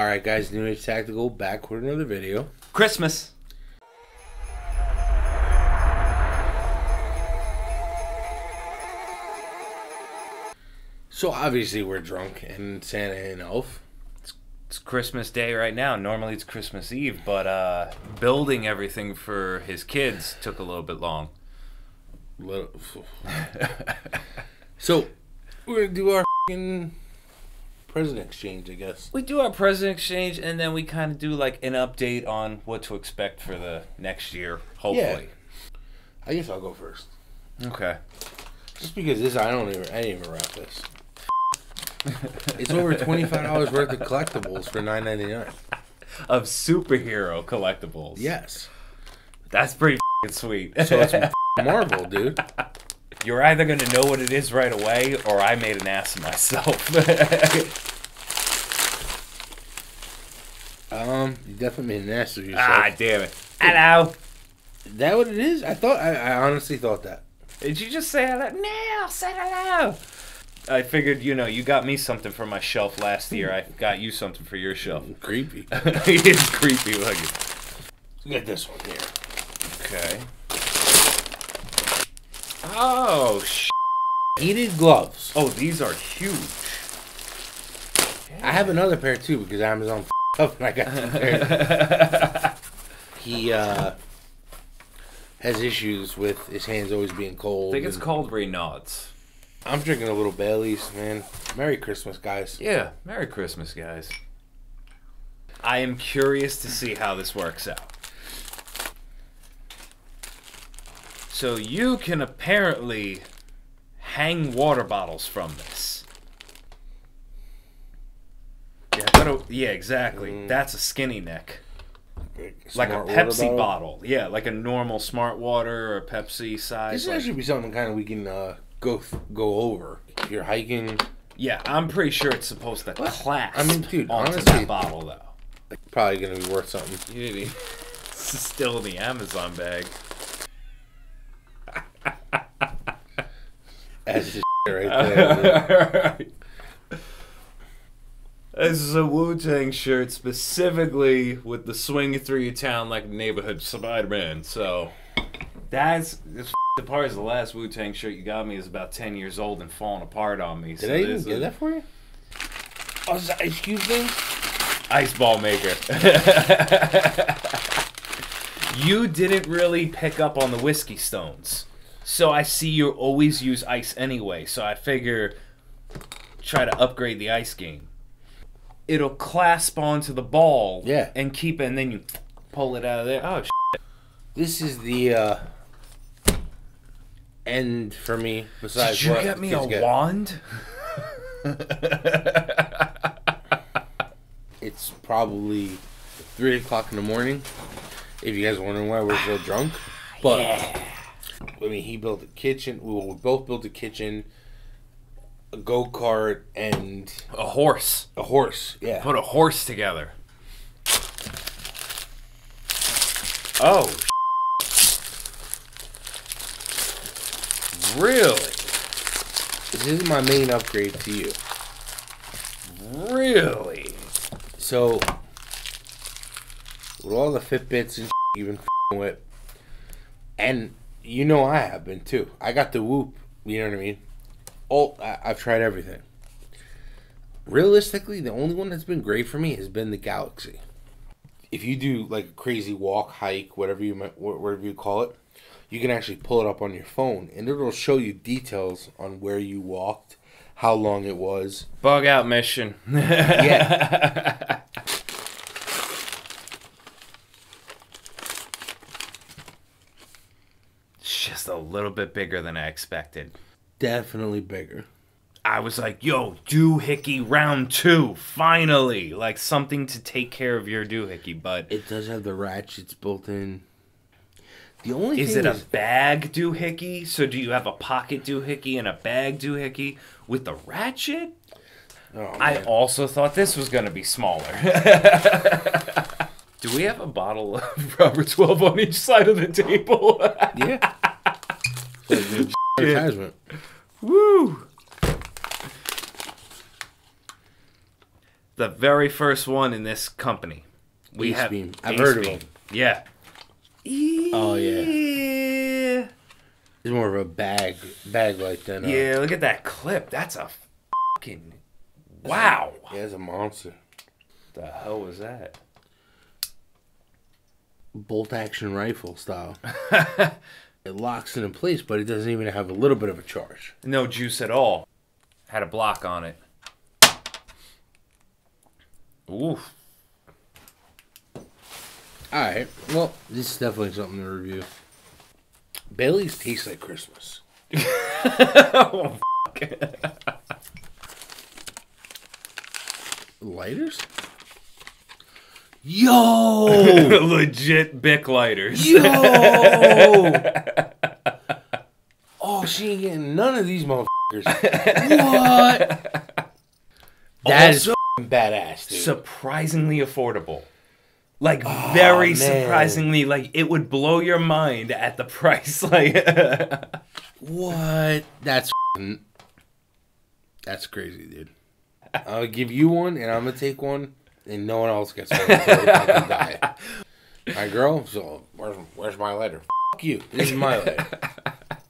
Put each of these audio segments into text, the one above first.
Alright, guys, New Age Tactical back with another video. Christmas. So, obviously, we're drunk, and Santa and Elf. It's Christmas Day right now. Normally it's Christmas Eve, but uh, building everything for his kids took a little bit long. Little, so, we're gonna do our fing president exchange, I guess. We do our president exchange, and then we kind of do like an update on what to expect for the next year. Hopefully. I guess I'll go first. Okay. Just because this, I don't even, I didn't even wrap this. it's over twenty-five dollars worth of collectibles for nine ninety-nine. Of superhero collectibles. Yes, That's pretty fing sweet. so it's Marvel, dude. You're either gonna know what it is right away, or I made an ass of myself. You definitely made an ass of yourself. ah, damn it. Hello. Is that what it is? I thought. I, I honestly thought that. Did you just say hello? No, say hello. I figured, you know, you got me something for my shelf last year. I got you something for your shelf. Creepy. it's creepy looking. Get this one here. Okay. Oh, sh- Heated gloves. oh, these are huge. I have another pair too because Amazon f- up and I got pairs. he uh, has issues with his hands always being cold. I think it's and- called Raynaud's. I'm drinking a little Bailey's, man. Merry Christmas, guys. Yeah, Merry Christmas, guys. I am curious to see how this works out. So you can apparently hang water bottles from this. Thought it- yeah, exactly. That's a skinny neck. Like a Pepsi bottle. Yeah, like a normal smart water or a Pepsi This size. should like- actually be something kind of we can uh, go go over. If you're hiking, yeah, I'm pretty sure it's supposed to clasp I mean, dude, onto honestly- that bottle though. probably gonna be worth something. You didn't even. This is still in the Amazon bag. That's just right there. Dude. this is a Wu Tang shirt specifically with the swing through your town like neighborhood Spider Man. So that's this the part is the last Wu Tang shirt you got me is about ten years old and falling apart on me. Did I even get that for you? Oh, is that Ice Cube thing? Ice ball maker. you didn't really pick up on the whiskey stones. So I see you always use ice anyway, so I figure try to upgrade the ice game. It'll clasp onto the ball Yeah. and keep it and then you pull it out of there. Oh sh- This is the uh, end for me. Besides, Did you what get me a get. wand? It's probably three o'clock in the morning. If you guys are wondering why we're so drunk, but I mean, he built a kitchen. We we both built a kitchen, a go kart, and a horse. a horse. Yeah, Put a horse together. Oh. Really? this is my main upgrade to you. Really? So, with all the Fitbits and you've been with, and you know I have been too. I got the Whoop. You know what I mean? All I, I've tried everything. Realistically, the only one that's been great for me has been the Galaxy. If you do like a crazy walk, hike, whatever you might, whatever you call it, you can actually pull it up on your phone, and it'll show you details on where you walked, how long it was. Bug out mission. Yeah. It's just a little bit bigger than I expected. Definitely bigger. I was like, yo, doohickey round two, finally. Like something to take care of your doohickey, but It does have the ratchets built in. The only Is thing it a bag doohickey? So do you have a pocket doohickey and a bag doohickey with the ratchet? oh, I also thought this was going to be smaller. do we have a bottle of Robert 12 on each side of the table? yeah. So it's a advertisement. Woo! the very first one in this company. We Ace have Beam. I've Ace heard of Beam. them. Yeah. Oh, yeah. yeah. It's more of a bag bag like than uh, Yeah, look at that clip. That's a fucking wow. Yeah, it's a monster. The hell was that? Bolt action rifle style. it locks it in place, but it doesn't even have a little bit of a charge. No juice at all. Had a block on it. Oof. All right. Well, this is definitely something to review. Bailey's tastes like Christmas. oh. Lighters? Yo! Legit Bic lighters. Yo! oh, she ain't getting none of these motherfuckers. what? That is Also- f***ing badass, dude. surprisingly affordable. Like very man. surprisingly, like it would blow your mind at the price. Like what? That's that's crazy, dude. I'll give you one, and I'm gonna take one, and no one else gets one until they fucking die. My girl, so where's where's my letter? Fuck you. This is my letter.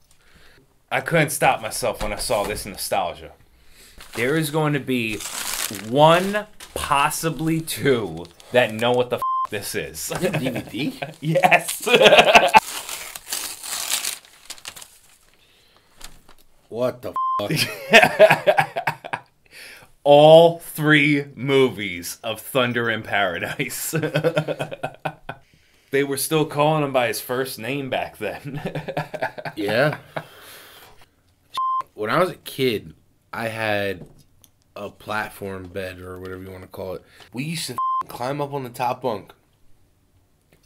I couldn't stop myself when I saw this nostalgia. There is going to be one, possibly two, that know what the f- this is. DVD. yes. What the fuck? All three movies of Thunder in Paradise. they were still calling him by his first name back then. Yeah. When I was a kid, I had a platform bed or whatever you want to call it. We used to climb up on the top bunk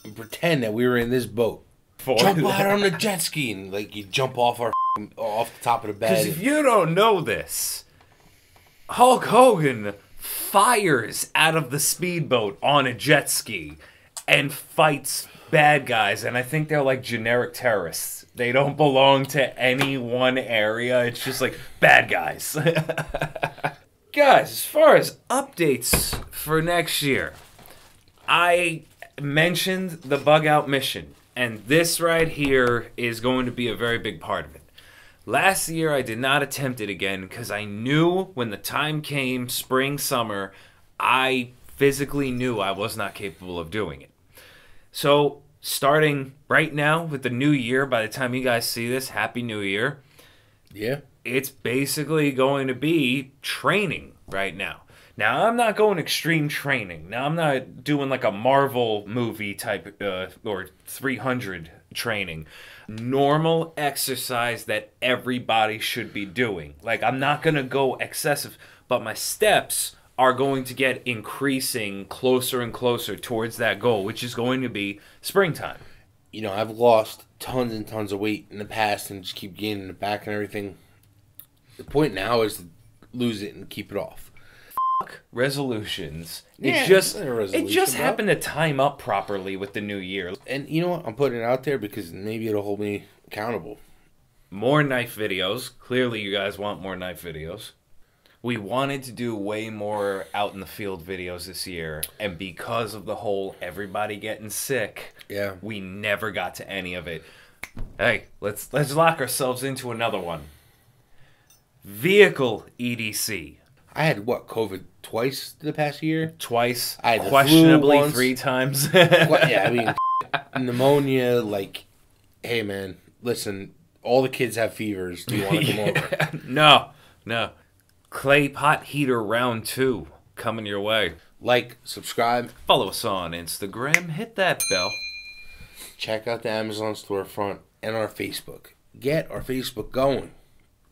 and pretend that we were in this boat. For Jump that. out on the jet ski and like you jump off our off the top of the bed. Because if you don't know this, Hulk Hogan fires out of the speedboat on a jet ski and fights bad guys. And I think they're like generic terrorists. They don't belong to any one area. It's just like bad guys. guys, as far as updates for next year, I mentioned the bug out mission, and this right here is going to be a very big part of it. Last year, I did not attempt it again because I knew when the time came, spring, summer, I physically knew I was not capable of doing it. So, starting right now with the new year, by the time you guys see this, Happy New Year yeah. it's basically going to be training right now. Now, I'm not going extreme training. Now, I'm not doing like a Marvel movie type uh, or 300 training. Normal exercise that everybody should be doing. Like, I'm not going to go excessive, but my steps are going to get increasing closer and closer towards that goal, which is going to be springtime. You know, I've lost tons and tons of weight in the past and just keep gaining it back and everything. The point now is to lose it and keep it off. Resolutions. Yeah, it just resolution, it just bro. happened to time up properly with the new year. And you know what? I'm putting it out there because maybe it'll hold me accountable. More knife videos. Clearly, you guys want more knife videos. We wanted to do way more out in the field videos this year, and because of the whole everybody getting sick, Yeah. we never got to any of it. Hey, let's let's lock ourselves into another one. Vehicle EDC I had what COVID twice the past year. twice, I had questionably once. three times. Yeah, I mean pneumonia. Like, hey man, listen. All the kids have fevers. Do you want to come over? no, no. Clay pot heater round two coming your way. Like, subscribe, Follow us on Instagram. Hit that bell. check out the Amazon storefront and our Facebook. Get our Facebook going.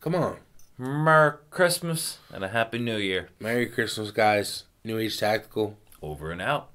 Come on. Merry Christmas and a Happy New Year. Merry Christmas, guys. New Age Tactical. Over and out.